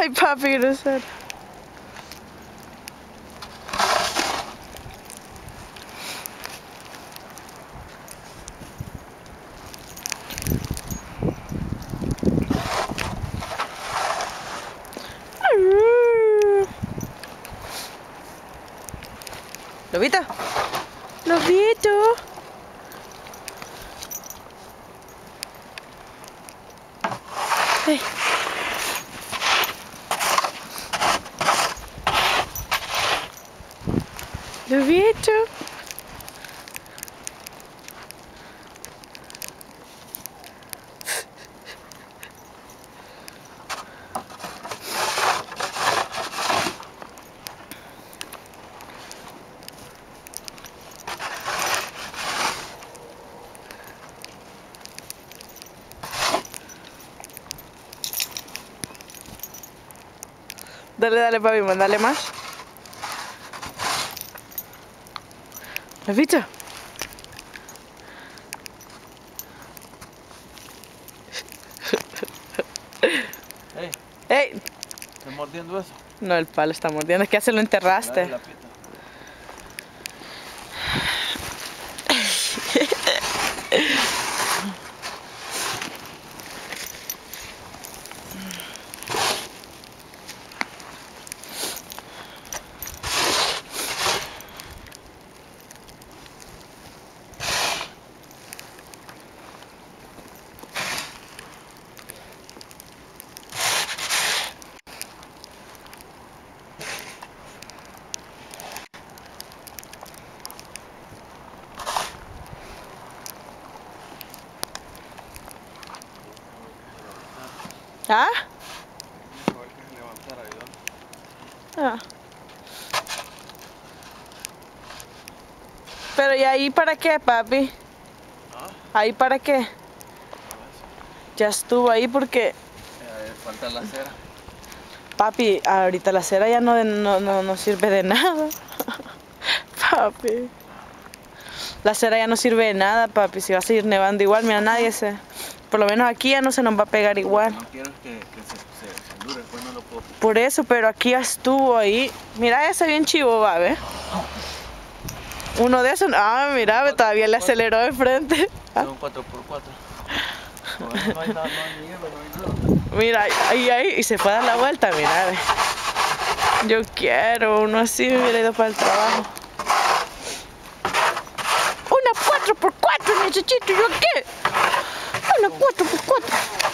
Hi, puppy, it is said. Lobito. Lobito. Hey. Lobito. Dale, dale, papi, mandale más. Lobito. Hey, Ey, ¿estás mordiendo eso? no, el palo está mordiendo. Es que ya se lo enterraste. Dale la pita. ¿Ah? Ah. Pero ¿y ahí para qué, papi? ¿Ah? ¿Ahí para qué? Ya estuvo ahí porque, Eh, falta la cera. papi, ahorita la cera ya no, no, no, no sirve de nada. papi. La cera ya no sirve de nada, papi. Si va a seguir nevando igual, mira, nadie se... Por lo menos aquí ya no se nos va a pegar igual. No quiero que, que se, se, se endure, después no lo puedo. Por eso, pero aquí ya estuvo ahí. Mira ese bien chivo, va, ¿ve? Uno de esos, ah, mira, ve, todavía le aceleró de frente. Son 4x4. No, hay nada, no hay nieve, no hay nada. Mira, ahí, ahí, y se fue a dar la vuelta, mira, ve. Yo quiero uno así, me hubiera ido para el trabajo. Una 4x4, necesito yo qué. Una 4x4.